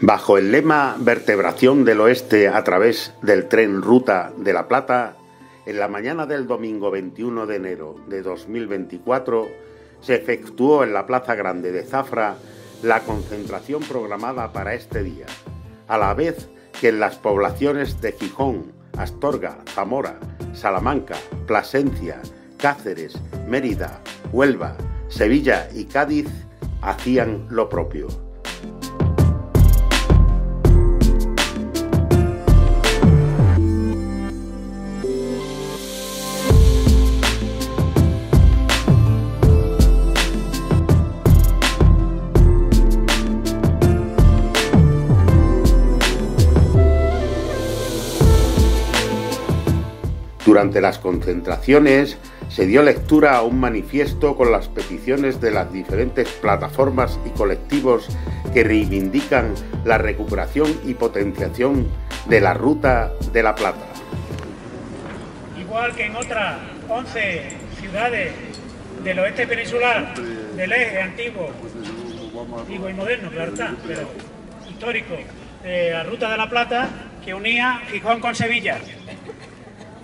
Bajo el lema Vertebración del Oeste a través del tren Ruta de la Plata, en la mañana del domingo 21 de enero de 2024 se efectuó en la Plaza Grande de Zafra la concentración programada para este día, a la vez que en las poblaciones de Gijón, Astorga, Zamora, Salamanca, Plasencia, Cáceres, Mérida, Huelva, Sevilla y Cádiz hacían lo propio. Durante las concentraciones se dio lectura a un manifiesto con las peticiones de las diferentes plataformas y colectivos que reivindican la recuperación y potenciación de la Ruta de la Plata. Igual que en otras 11 ciudades del oeste peninsular, del eje antiguo, antiguo y moderno, claro está, pero histórico, la Ruta de la Plata, que unía Gijón con Sevilla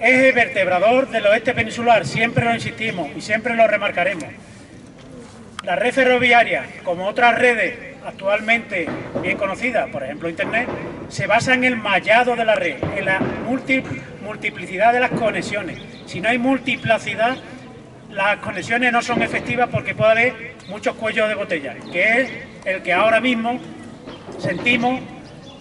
eje vertebrador del oeste peninsular, siempre lo insistimos y siempre lo remarcaremos. La red ferroviaria, como otras redes actualmente bien conocidas, por ejemplo Internet, se basa en el mallado de la red, en la multiplicidad de las conexiones. Si no hay multiplicidad, las conexiones no son efectivas porque puede haber muchos cuellos de botella, que es el que ahora mismo sentimos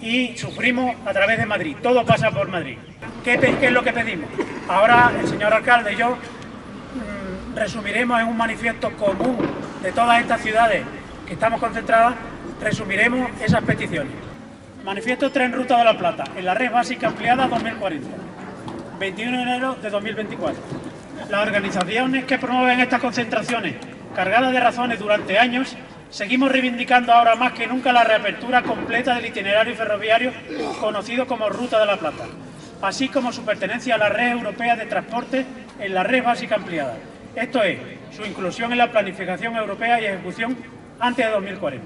y sufrimos a través de Madrid. Todo pasa por Madrid. ¿Qué, es lo que pedimos? Ahora el señor alcalde y yo mm, resumiremos en un manifiesto común de todas estas ciudades que estamos concentradas, resumiremos esas peticiones. Manifiesto Tren Ruta de la Plata, en la red básica ampliada 2040, 21 de enero de 2024. Las organizaciones que promueven estas concentraciones, cargadas de razones durante años, seguimos reivindicando ahora más que nunca la reapertura completa del itinerario ferroviario conocido como Ruta de la Plata así como su pertenencia a la red europea de transporte en la red básica ampliada. Esto es, su inclusión en la planificación europea y ejecución antes de 2040.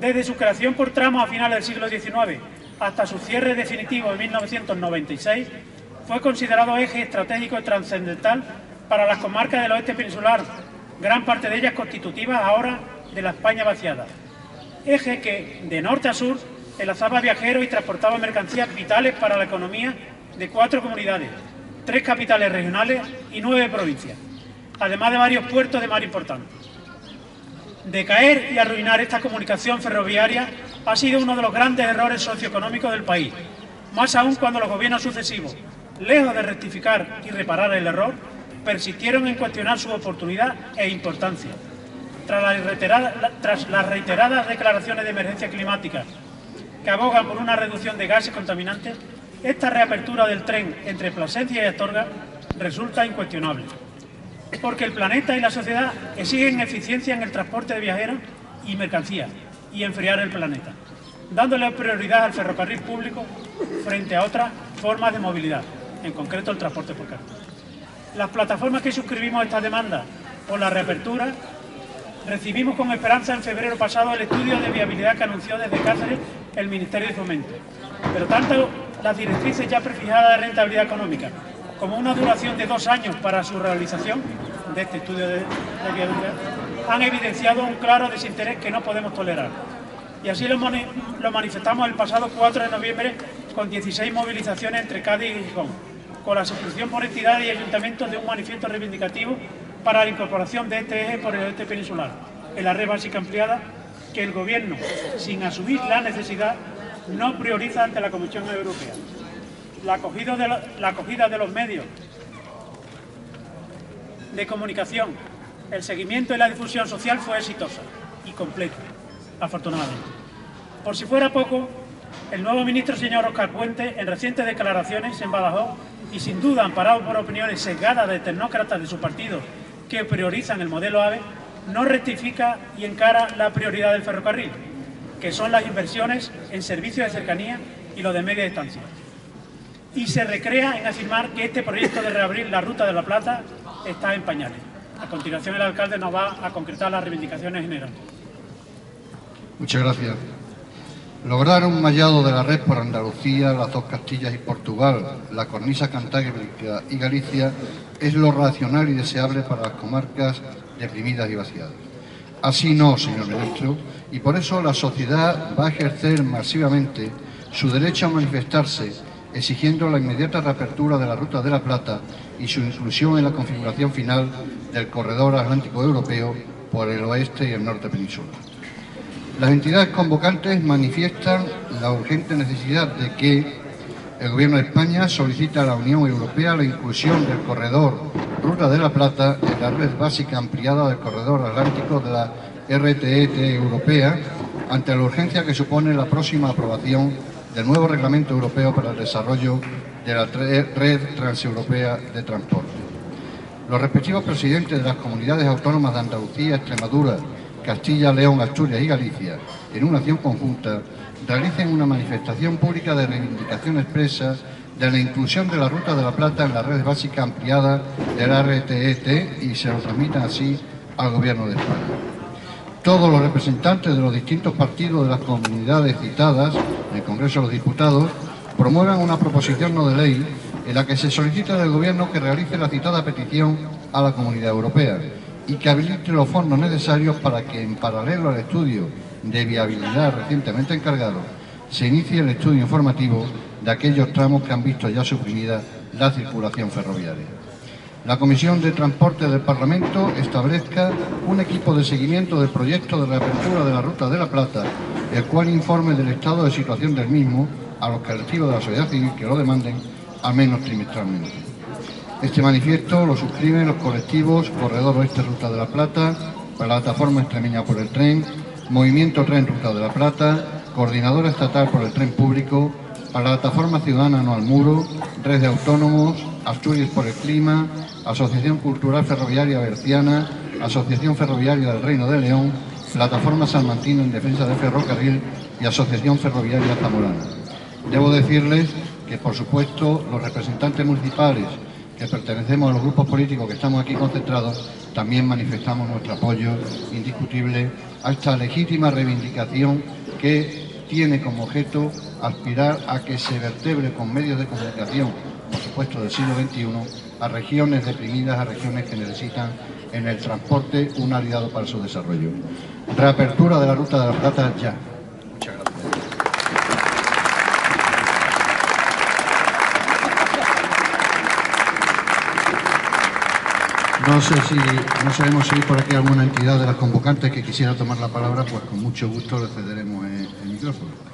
Desde su creación por tramos a finales del siglo XIX hasta su cierre definitivo en 1996, fue considerado eje estratégico y trascendental para las comarcas del oeste peninsular, gran parte de ellas constitutivas ahora de la España vaciada. Eje que, de norte a sur, enlazaba viajeros y transportaba mercancías vitales para la economía de cuatro comunidades, tres capitales regionales y nueve provincias, además de varios puertos de mar importantes. Decaer y arruinar esta comunicación ferroviaria ha sido uno de los grandes errores socioeconómicos del país, más aún cuando los gobiernos sucesivos, lejos de rectificar y reparar el error, persistieron en cuestionar su oportunidad e importancia. Tras, las reiteradas declaraciones de emergencia climática que abogan por una reducción de gases contaminantes, esta reapertura del tren entre Plasencia y Astorga resulta incuestionable, porque el planeta y la sociedad exigen eficiencia en el transporte de viajeros y mercancías y enfriar el planeta, dándole prioridad al ferrocarril público frente a otras formas de movilidad, en concreto el transporte por carga. Las plataformas que suscribimos esta demanda por la reapertura recibimos con esperanza en febrero pasado el estudio de viabilidad que anunció desde Cáceres el Ministerio de Fomento. Pero tanto las directrices ya prefijadas de rentabilidad económica como una duración de dos años para su realización de este estudio de, viabilidad han evidenciado un claro desinterés que no podemos tolerar. Y así lo, lo manifestamos el pasado 4 de noviembre con 16 movilizaciones entre Cádiz y Gijón, con la suscripción por entidades y ayuntamientos de un manifiesto reivindicativo para la incorporación de este eje por el este peninsular, en la red básica ampliada que el Gobierno, sin asumir la necesidad, no prioriza ante la Comisión Europea. La acogida de, la acogida de los medios de comunicación, el seguimiento y la difusión social fue exitosa y completa, afortunadamente. Por si fuera poco, el nuevo ministro señor Oscar Puente, en recientes declaraciones en Badajoz, y sin duda amparado por opiniones sesgadas de tecnócratas de su partido que priorizan el modelo AVE, no rectifica y encara la prioridad del ferrocarril, que son las inversiones en servicios de cercanía y los de media distancia. Y se recrea en afirmar que este proyecto de reabrir la Ruta de la Plata está en pañales. A continuación el alcalde nos va a concretar las reivindicaciones generales. Muchas gracias. Lograr un mallado de la red por Andalucía, las dos Castillas y Portugal, la cornisa cantábrica y Galicia es lo racional y deseable para las comarcas deprimidas y vaciadas. Así no, señor ministro, y por eso la sociedad va a ejercer masivamente su derecho a manifestarse exigiendo la inmediata reapertura de la Ruta de la Plata y su inclusión en la configuración final del corredor atlántico europeo por el oeste y el norte peninsular. Las entidades convocantes manifiestan la urgente necesidad de que el Gobierno de España solicita a la Unión Europea la inclusión del corredor Ruta de la Plata en la red básica ampliada del corredor atlántico de la RTET e europea ante la urgencia que supone la próxima aprobación del nuevo Reglamento Europeo para el Desarrollo de la Red Transeuropea de Transporte. Los respectivos presidentes de las comunidades autónomas de Andalucía, Extremadura, Castilla, León, Asturias y Galicia, en una acción conjunta, realicen una manifestación pública de reivindicación expresa de la inclusión de la Ruta de la Plata en la red básica ampliada del RTET e y se lo transmitan así al Gobierno de España. Todos los representantes de los distintos partidos de las comunidades citadas en el Congreso de los Diputados promuevan una proposición no de ley en la que se solicita del Gobierno que realice la citada petición a la Comunidad Europea y que habilite los fondos necesarios para que, en paralelo al estudio de viabilidad recientemente encargado, se inicie el estudio informativo de aquellos tramos que han visto ya suprimida la circulación ferroviaria. La Comisión de Transporte del Parlamento establezca un equipo de seguimiento del proyecto de reapertura de la Ruta de la Plata, el cual informe del estado de situación del mismo a los colectivos de la sociedad civil que lo demanden, al menos trimestralmente. Este manifiesto lo suscriben los colectivos Corredor Oeste Ruta de la Plata, Plataforma Extremeña por el Tren, Movimiento Tren Ruta de la Plata, Coordinadora Estatal por el Tren Público, Plataforma Ciudadana No al Muro, Red de Autónomos, Asturias por el Clima, Asociación Cultural Ferroviaria Berciana, Asociación Ferroviaria del Reino de León, Plataforma Salmantino en Defensa del Ferrocarril y Asociación Ferroviaria Zamorana. Debo decirles que, por supuesto, los representantes municipales que pertenecemos a los grupos políticos que estamos aquí concentrados, también manifestamos nuestro apoyo indiscutible a esta legítima reivindicación que tiene como objeto aspirar a que se vertebre con medios de comunicación, por supuesto del siglo XXI, a regiones deprimidas, a regiones que necesitan en el transporte un aliado para su desarrollo. Reapertura de la Ruta de la Plata ya. No sé si, no sabemos si hay por aquí alguna entidad de las convocantes que quisiera tomar la palabra, pues con mucho gusto le cederemos el, el micrófono.